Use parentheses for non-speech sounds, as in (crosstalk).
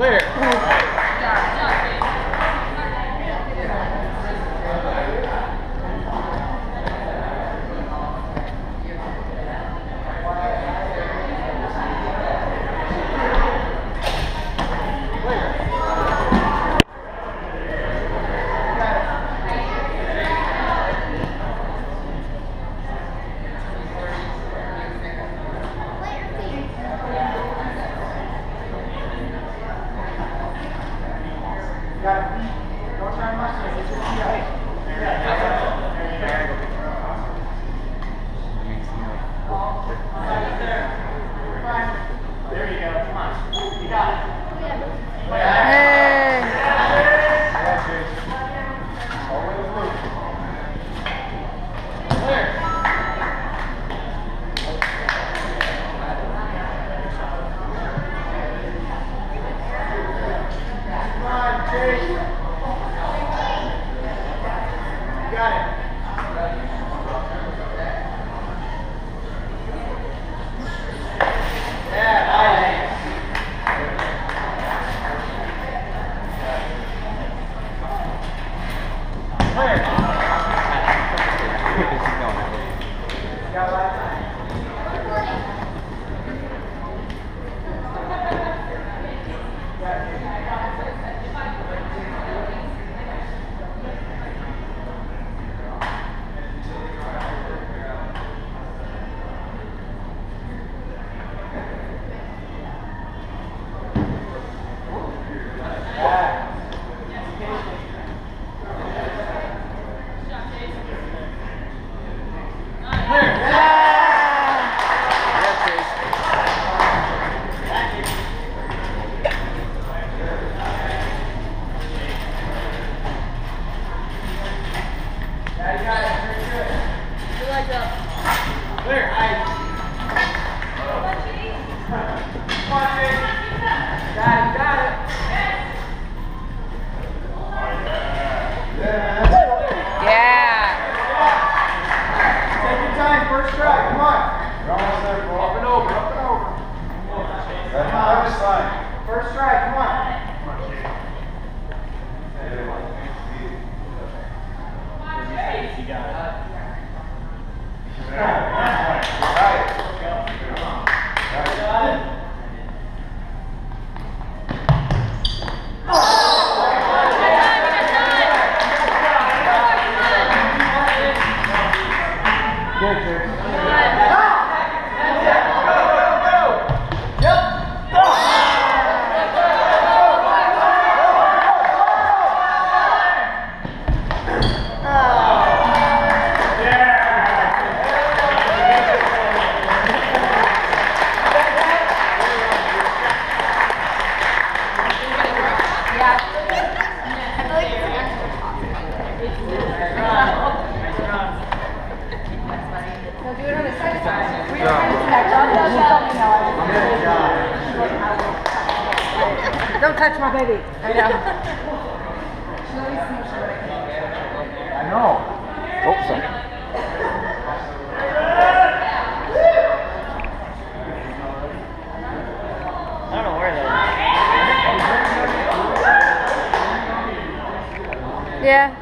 Later. Hey. Yeah. (laughs) Don't touch my baby. I know. I know. Hope so. I don't know where that is. Yeah.